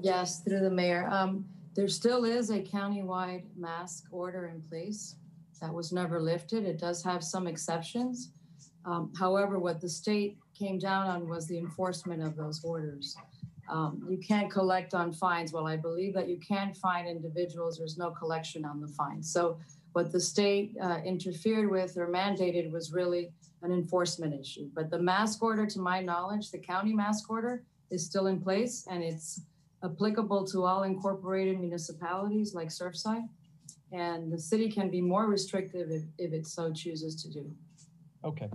Yes, through the mayor. Um, there still is a countywide mask order in place that was never lifted. It does have some exceptions. Um, however, what the state came down on was the enforcement of those orders. Um, you can't collect on fines. Well, I believe that you can fine individuals. There's no collection on the fines. So what the state uh, interfered with or mandated was really an enforcement issue. But the mask order, to my knowledge, the county mask order is still in place and it's applicable to all incorporated municipalities like Surfside. And the city can be more restrictive if, if it so chooses to do. Okay,